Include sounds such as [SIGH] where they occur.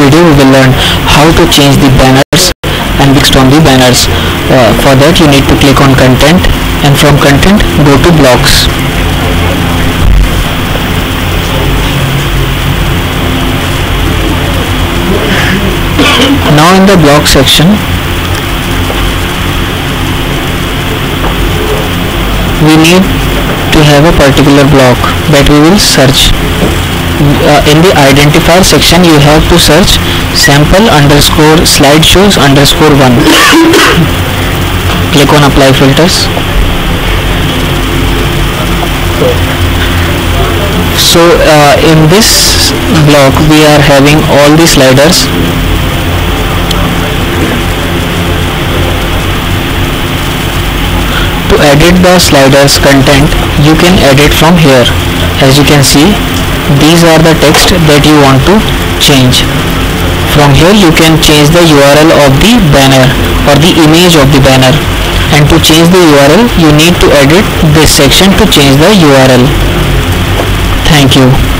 video we will learn how to change the banners and text on the banners. Uh, for that you need to click on content and from content go to blocks now in the block section we need to have a particular block that we will search. Uh, in the identifier section you have to search sample underscore slideshows underscore 1 [COUGHS] click on apply filters. So uh, in this block we are having all the sliders to edit the sliders content you can edit from here. As you can see these are the text that you want to change. From here you can change the URL of the banner or the image of the banner. And to change the URL you need to edit this section to change the URL thank you